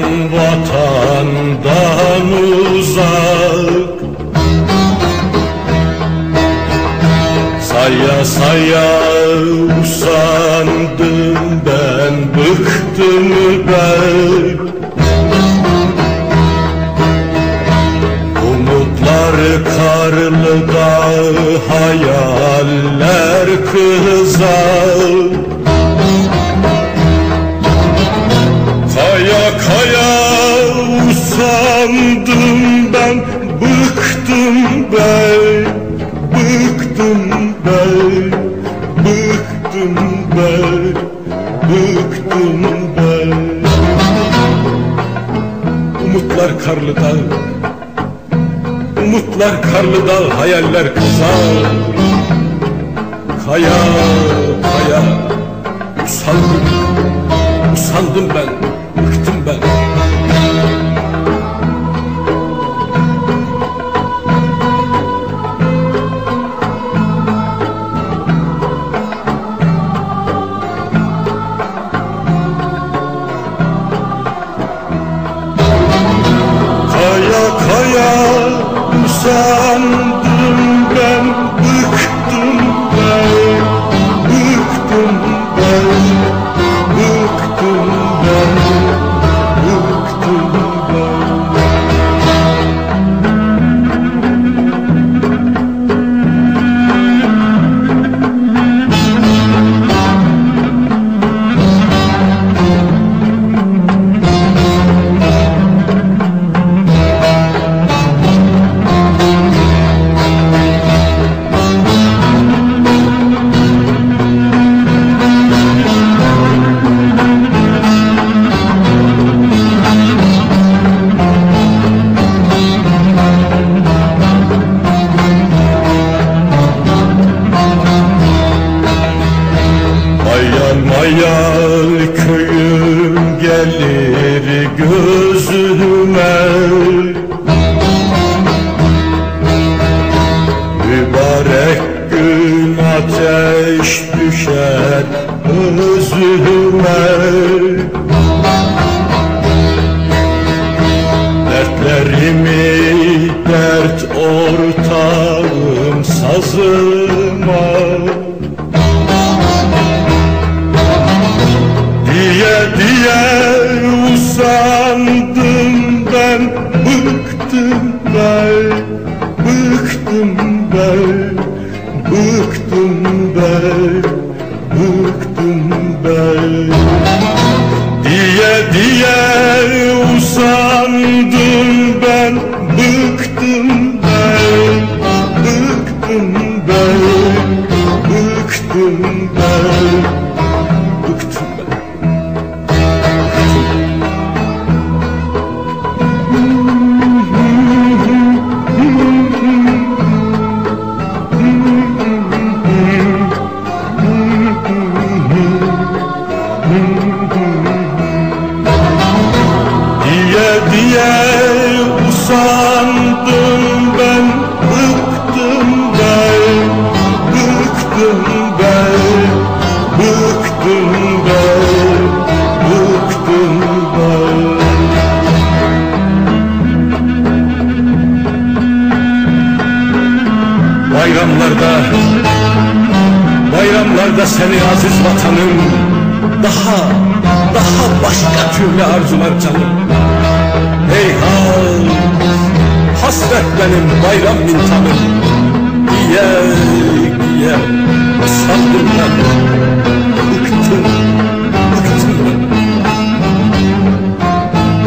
Bayram vatandan uzak. Saya saya usandım ben bıktım ben. Umutlar karlı dağ hayaller kızar Bıktım ben Bıktım ben Bıktım ben Bıktım ben. Umutlar karlı dağ Umutlar karlı dağ Hayaller kızar Kaya kaya Usandım Usandım ben Bıktım ben usandım ben gelir gözüme ben Bıktım ben Bıktım ben. Diye diye usandım ben Bıktım Diye diye usandım ben Bıktım ben Bıktım ben Bıktım ben Bıktım ben. Bayramlarda Bayramlarda seni aziz vatanım Daha Daha başka türlü arzular canım. Heyhal Hasret benim bayram mintamım Diye diye Usandım ben. Bıktım Bıktım ben.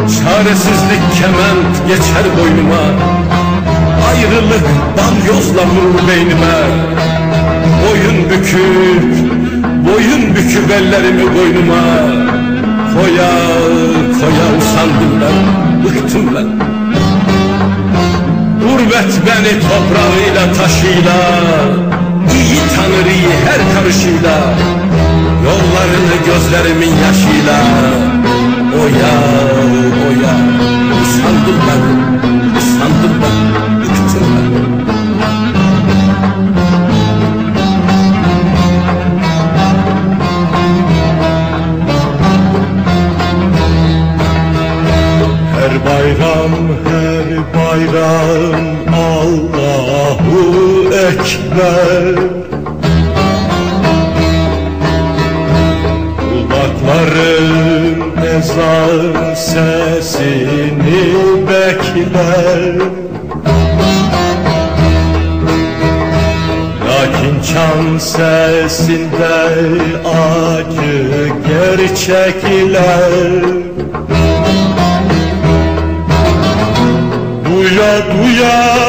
Çaresizlik kement geçer boynuma. Ayrılık balyozla vurur beynime. Boyun bükük Boyun büküp ellerimi boynuma. Koya koya usandım ben Bıktım ben. Gurbet beni toprağıyla taşıyla iyi tanır iyi her karışıyla Yollarını gözlerimin yaşıyla. Oya oya Usandım ben Allah'ım Allahu Ekber. Kulakların ezan sesini bekler. Lakin çan sesinde acı gerçekler Uyat Hallelujah.